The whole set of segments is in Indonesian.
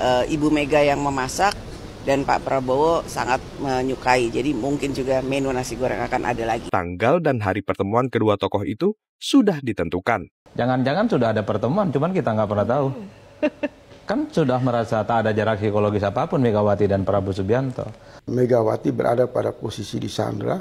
uh, Ibu Mega yang memasak dan Pak Prabowo sangat menyukai. Jadi mungkin juga menu nasi goreng akan ada lagi. Tanggal dan hari pertemuan kedua tokoh itu sudah ditentukan. Jangan-jangan sudah ada pertemuan, cuman kita nggak pernah tahu. kan sudah merasa tak ada jarak psikologis apa pun Megawati dan Prabowo Subianto. Megawati berada pada posisi di Sandra,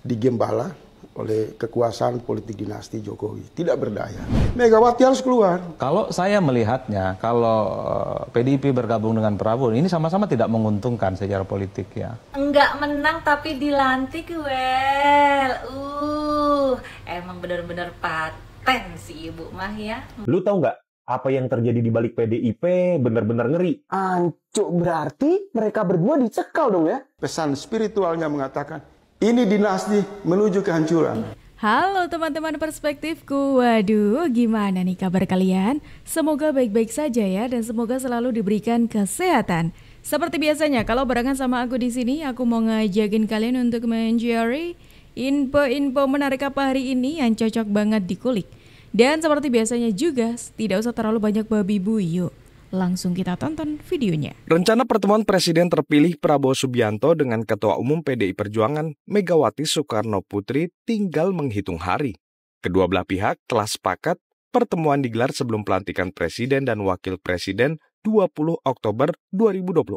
di Gembala, oleh kekuasaan politik dinasti Jokowi. Tidak berdaya. Megawati harus keluar. Kalau saya melihatnya, kalau eh, PDIP bergabung dengan Prabowo, ini sama-sama tidak menguntungkan secara politik ya. Enggak menang tapi dilantik, well. Uh, emang benar-benar paten si ibu mah ya. Lu tahu nggak apa yang terjadi di balik PDIP benar-benar ngeri. Ancuk berarti mereka berdua dicekal dong ya? Pesan spiritualnya mengatakan, ini dinasti menuju kehancuran. Halo teman-teman perspektifku, waduh gimana nih kabar kalian? Semoga baik-baik saja ya dan semoga selalu diberikan kesehatan. Seperti biasanya kalau barengan sama aku di sini, aku mau ngajakin kalian untuk mencari info-info menarik apa hari ini yang cocok banget dikulik. Dan seperti biasanya juga, tidak usah terlalu banyak babi bu, yuk Langsung kita tonton videonya. Rencana pertemuan Presiden terpilih Prabowo Subianto dengan Ketua Umum PDI Perjuangan Megawati Soekarno Putri tinggal menghitung hari. Kedua belah pihak telah sepakat pertemuan digelar sebelum pelantikan Presiden dan Wakil Presiden 20 Oktober 2024.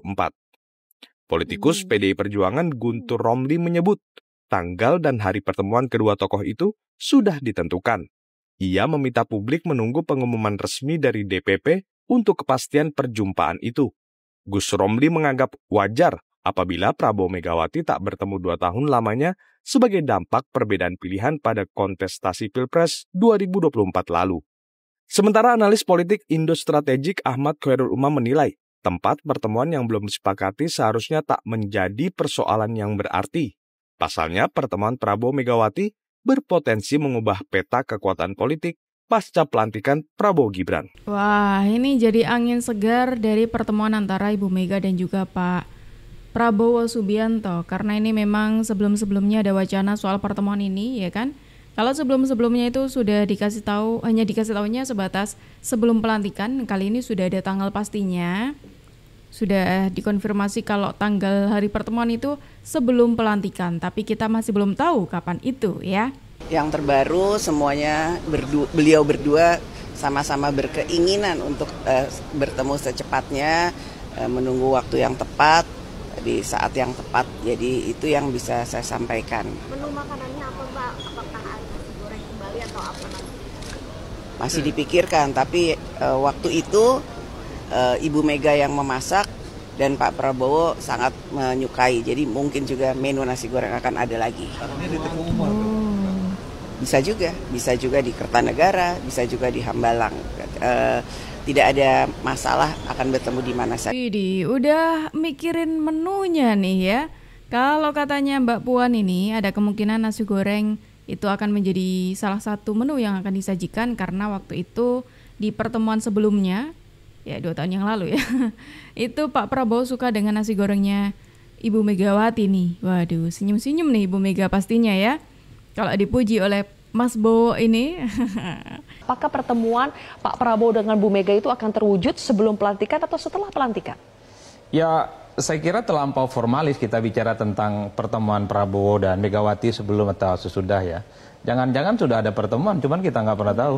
Politikus hmm. PDI Perjuangan Guntur Romli menyebut tanggal dan hari pertemuan kedua tokoh itu sudah ditentukan. Ia meminta publik menunggu pengumuman resmi dari DPP untuk kepastian perjumpaan itu. Gus Romli menganggap wajar apabila Prabowo Megawati tak bertemu dua tahun lamanya sebagai dampak perbedaan pilihan pada kontestasi Pilpres 2024 lalu. Sementara analis politik Indo Strategik Ahmad Khairul Umam menilai tempat pertemuan yang belum disepakati seharusnya tak menjadi persoalan yang berarti. Pasalnya pertemuan Prabowo Megawati berpotensi mengubah peta kekuatan politik pasca pelantikan Prabowo Gibran. Wah, ini jadi angin segar dari pertemuan antara Ibu Mega dan juga Pak Prabowo Subianto karena ini memang sebelum-sebelumnya ada wacana soal pertemuan ini ya kan. Kalau sebelum-sebelumnya itu sudah dikasih tahu hanya dikasih tahunya sebatas sebelum pelantikan, kali ini sudah ada tanggal pastinya. Sudah dikonfirmasi kalau tanggal hari pertemuan itu sebelum pelantikan, tapi kita masih belum tahu kapan itu ya yang terbaru semuanya berdu beliau berdua sama-sama berkeinginan untuk uh, bertemu secepatnya uh, menunggu waktu yang tepat. Di saat yang tepat jadi itu yang bisa saya sampaikan. Menu makanannya apa mbak? Apakah ada nasi goreng kembali atau apa masih dipikirkan tapi uh, waktu itu uh, ibu Mega yang memasak dan Pak Prabowo sangat menyukai. Jadi mungkin juga menu nasi goreng akan ada lagi. Bisa juga, bisa juga di Kertanegara, bisa juga di Hambalang. E, tidak ada masalah akan bertemu di mana saja. Jadi udah mikirin menunya nih ya. Kalau katanya Mbak Puan ini ada kemungkinan nasi goreng itu akan menjadi salah satu menu yang akan disajikan karena waktu itu di pertemuan sebelumnya ya dua tahun yang lalu ya itu Pak Prabowo suka dengan nasi gorengnya Ibu Megawati nih. Waduh, senyum-senyum nih Ibu Mega pastinya ya kalau dipuji oleh Mas Bowo ini. Apakah pertemuan Pak Prabowo dengan Bu Mega itu akan terwujud sebelum pelantikan atau setelah pelantikan? Ya, saya kira terlampau formalis kita bicara tentang pertemuan Prabowo dan Megawati sebelum atau sesudah ya. Jangan-jangan sudah ada pertemuan, cuman kita nggak pernah tahu.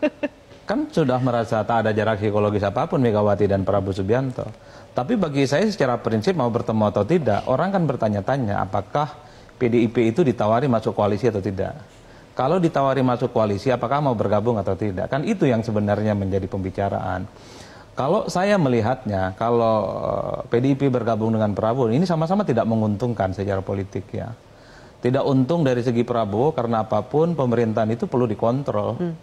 kan sudah merasa tak ada jarak psikologis apa pun Megawati dan Prabowo Subianto. Tapi bagi saya secara prinsip mau bertemu atau tidak, orang kan bertanya-tanya apakah PDIP itu ditawari masuk koalisi atau tidak. Kalau ditawari masuk koalisi, apakah mau bergabung atau tidak? Kan itu yang sebenarnya menjadi pembicaraan. Kalau saya melihatnya, kalau eh, PDIP bergabung dengan Prabowo, ini sama-sama tidak menguntungkan secara politik ya. Tidak untung dari segi Prabowo karena apa pun pemerintahan itu perlu dikontrol. Hmm.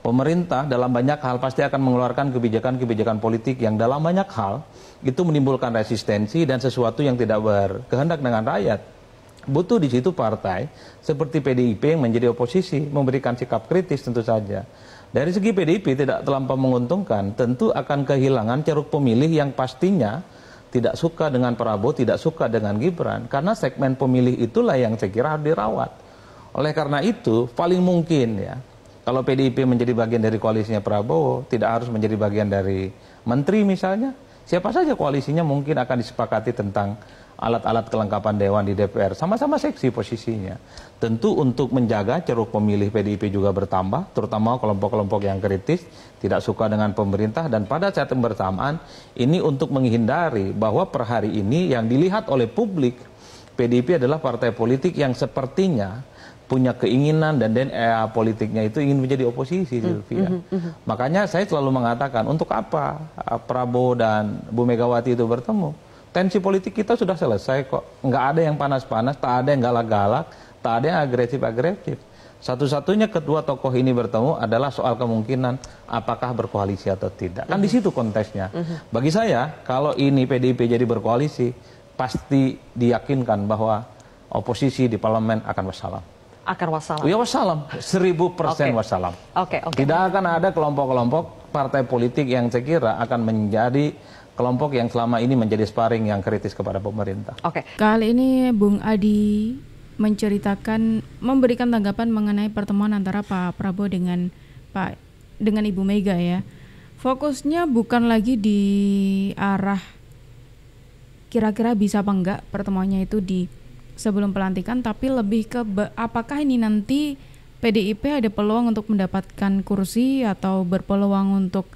Pemerintah dalam banyak hal pasti akan mengeluarkan kebijakan-kebijakan politik yang dalam banyak hal itu menimbulkan resistensi dan sesuatu yang tidak berkehendak dengan rakyat butuh di situ partai seperti PDIP yang menjadi oposisi, memberikan sikap kritis tentu saja. Dari segi PDIP tidak terlampau menguntungkan, tentu akan kehilangan ceruk pemilih yang pastinya tidak suka dengan Prabowo, tidak suka dengan Gibran. Karena segmen pemilih itulah yang saya kira harus dirawat. Oleh karena itu, paling mungkin ya, kalau PDIP menjadi bagian dari koalisinya Prabowo, tidak harus menjadi bagian dari menteri misalnya, Siapa saja koalisinya mungkin akan disepakati tentang alat-alat kelengkapan dewan di DPR. Sama-sama seksi posisinya. Tentu untuk menjaga ceruk pemilih PDIP juga bertambah, terutama kelompok-kelompok yang kritis, tidak suka dengan pemerintah, dan pada saat yang bersamaan ini untuk menghindari bahwa per hari ini yang dilihat oleh publik, PDIP adalah partai politik yang sepertinya punya keinginan dan DNA politiknya itu ingin menjadi oposisi, Sylvia. Mm -hmm. Makanya saya selalu mengatakan untuk apa Prabowo dan Bu Megawati itu bertemu? Tensi politik kita sudah selesai kok. Nggak ada yang panas-panas, tak ada yang galak-galak, tak ada yang agresif-agresif. Satu-satunya kedua tokoh ini bertemu adalah soal kemungkinan apakah berkoalisi atau tidak. Kan di situ kontesnya. Bagi saya, kalau ini PDIP jadi berkoalisi, pasti diyakinkan bahwa oposisi di parlemen akan wassalam akan wassalam. Ya wassalam, seribu persen wassalam. Oke, okay, oke. Okay. Tidak akan ada kelompok-kelompok partai politik yang saya kira akan menjadi kelompok yang selama ini menjadi sparring yang kritis kepada pemerintah. Oke. Okay. Kali ini Bung Adi menceritakan, memberikan tanggapan mengenai pertemuan antara Pak Prabowo dengan Pak dengan Ibu Mega ya. Fokusnya bukan lagi di arah kira-kira bisa apa enggak pertemuannya itu di sebelum pelantikan tapi lebih ke apakah ini nanti PDIP ada peluang untuk mendapatkan kursi atau berpeluang untuk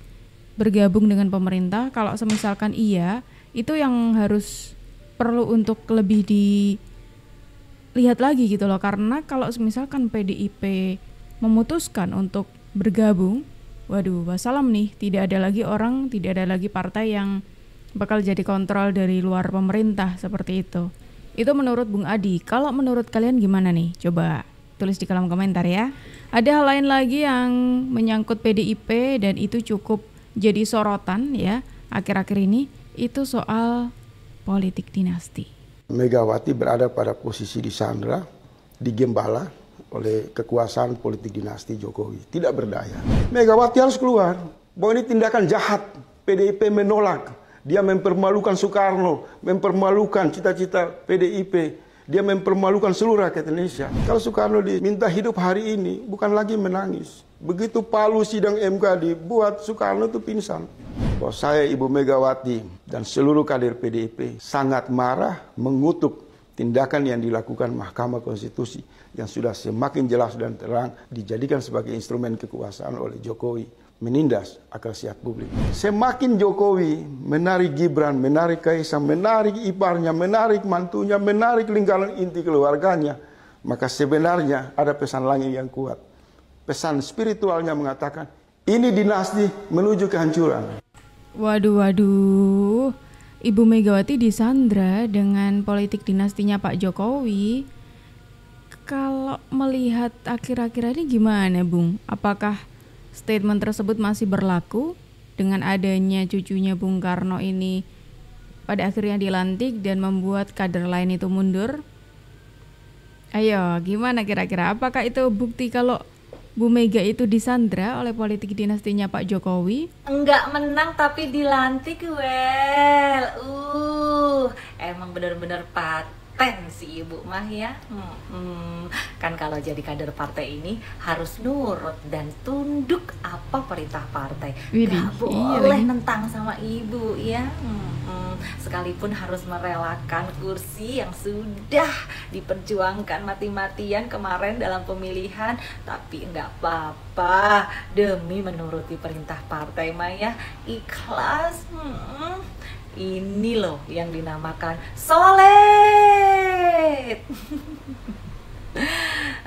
bergabung dengan pemerintah? Kalau semisalkan iya itu yang harus perlu untuk lebih dilihat lagi gitu loh. Karena kalau misalkan PDIP memutuskan untuk bergabung waduh wassalam nih tidak ada lagi orang tidak ada lagi partai yang bakal jadi kontrol dari luar pemerintah seperti itu itu menurut Bung Adi. Kalau menurut kalian gimana nih? Coba tulis di kolom komentar ya. Ada hal lain lagi yang menyangkut PDIP dan itu cukup jadi sorotan ya akhir-akhir ini itu soal politik dinasti. Megawati berada pada posisi di Sandra, di Gembala oleh kekuasaan politik dinasti Jokowi. Tidak berdaya. Megawati harus keluar. Bahwa ini tindakan jahat. PDIP menolak dia mempermalukan Soekarno, mempermalukan cita-cita PDIP. Dia mempermalukan seluruh rakyat Indonesia. Kalau Soekarno diminta hidup hari ini, bukan lagi menangis. Begitu palu sidang MK dibuat, Soekarno itu pingsan. Bahwa saya Ibu Megawati dan seluruh kader PDIP sangat marah mengutuk tindakan yang dilakukan Mahkamah Konstitusi yang sudah semakin jelas dan terang dijadikan sebagai instrumen kekuasaan oleh Jokowi menindas akal sehat publik. Semakin Jokowi menarik Gibran, menarik Kaisang, menarik iparnya, menarik mantunya, menarik lingkaran inti keluarganya, maka sebenarnya ada pesan langit yang kuat. Pesan spiritualnya mengatakan, ini dinasti menuju kehancuran. Waduh, waduh. Ibu Megawati disandra dengan politik dinastinya Pak Jokowi. Kalau melihat akhir-akhir ini gimana, Bung? Apakah Statement tersebut masih berlaku dengan adanya cucunya Bung Karno ini pada akhirnya dilantik dan membuat kader lain itu mundur. Ayo, gimana kira-kira? Apakah itu bukti kalau Bu Mega itu disandra oleh politik dinastinya Pak Jokowi? Enggak menang tapi dilantik, well. Uh, emang benar-benar pat si ibu mah ya. Hmm, hmm, kan kalau jadi kader partai ini harus nurut dan tunduk apa perintah partai. Widih, gak boleh iya nentang sama ibu ya. Hmm, hmm, sekalipun harus merelakan kursi yang sudah diperjuangkan mati-matian kemarin dalam pemilihan tapi enggak apa-apa. Demi menuruti perintah partai Maya ikhlas. Hmm, ini loh yang dinamakan solid.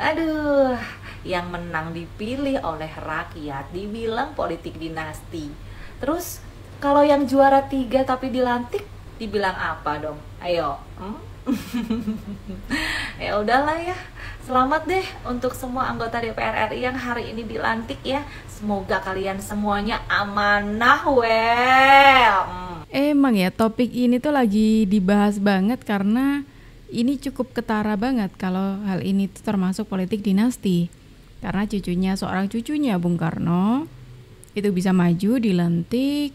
Aduh, yang menang dipilih oleh rakyat dibilang politik dinasti. Terus kalau yang juara tiga tapi dilantik dibilang apa dong? Ayo, hmm? ya udahlah ya. Selamat deh untuk semua anggota DPR RI yang hari ini dilantik ya. Semoga kalian semuanya amanah well. Hmm. Emang ya topik ini tuh lagi dibahas banget karena ini cukup ketara banget kalau hal ini tuh termasuk politik dinasti. Karena cucunya seorang cucunya Bung Karno itu bisa maju dilantik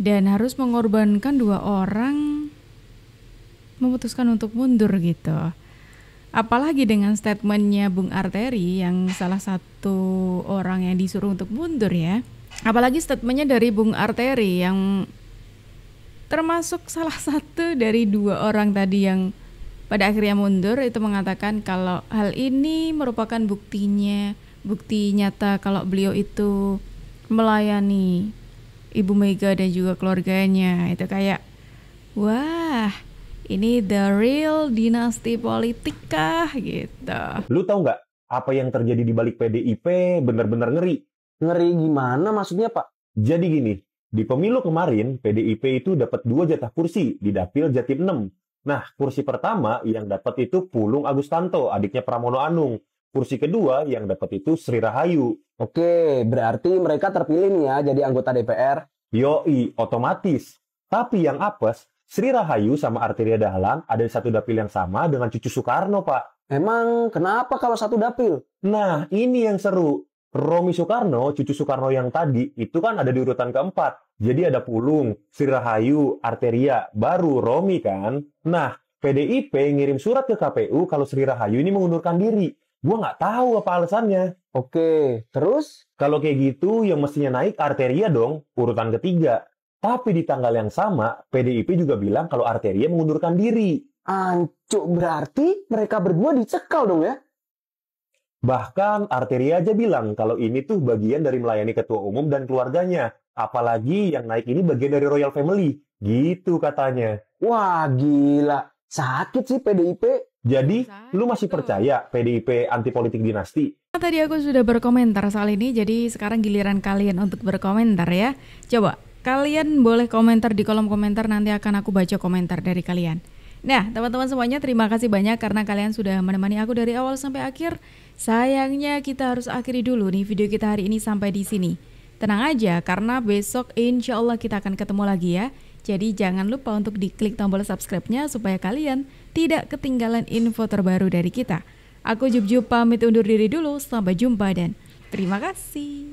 dan harus mengorbankan dua orang memutuskan untuk mundur gitu. Apalagi dengan statementnya Bung Arteri yang salah satu orang yang disuruh untuk mundur ya. Apalagi statementnya dari Bung Arteri yang termasuk salah satu dari dua orang tadi yang pada akhirnya mundur itu mengatakan kalau hal ini merupakan buktinya bukti nyata kalau beliau itu melayani Ibu Mega dan juga keluarganya itu kayak wah ini the real dinasti politik kah gitu. Lu tahu nggak apa yang terjadi di balik PDIP benar-benar ngeri. Ngeri gimana maksudnya Pak? Jadi gini, di pemilu kemarin PDIP itu dapat dua jatah kursi di dapil Jatim 6. Nah, kursi pertama yang dapat itu Pulung Agustanto, adiknya Pramono Anung. Kursi kedua yang dapat itu Sri Rahayu. Oke, berarti mereka terpilih nih ya jadi anggota DPR. Yoi, otomatis. Tapi yang apes, Sri Rahayu sama Arteria Dahlan ada di satu dapil yang sama dengan cucu Soekarno, Pak. Emang kenapa kalau satu dapil? Nah, ini yang seru. Romi Soekarno, cucu Soekarno yang tadi, itu kan ada di urutan keempat. Jadi ada Pulung, Sri Rahayu, Arteria, baru Romi kan. Nah, PDIP ngirim surat ke KPU kalau Sri Rahayu ini mengundurkan diri. Gua nggak tahu apa alasannya. Oke, terus? Kalau kayak gitu, yang mestinya naik Arteria dong, urutan ketiga. Tapi di tanggal yang sama, PDIP juga bilang kalau Arteria mengundurkan diri. Ancuk, berarti mereka berdua dicekal dong ya? Bahkan Arteria aja bilang kalau ini tuh bagian dari melayani ketua umum dan keluarganya. Apalagi yang naik ini bagian dari Royal Family. Gitu katanya. Wah, gila. Sakit sih PDIP. Jadi, lu masih percaya PDIP anti politik dinasti? Tadi aku sudah berkomentar soal ini, jadi sekarang giliran kalian untuk berkomentar ya. Coba, kalian boleh komentar di kolom komentar, nanti akan aku baca komentar dari kalian. Nah, teman-teman semuanya terima kasih banyak karena kalian sudah menemani aku dari awal sampai akhir. Sayangnya kita harus akhiri dulu nih video kita hari ini sampai di sini. Tenang aja karena besok insya Allah kita akan ketemu lagi ya. Jadi jangan lupa untuk diklik tombol subscribe-nya supaya kalian tidak ketinggalan info terbaru dari kita. Aku Jub Jub pamit undur diri dulu, sampai jumpa dan terima kasih.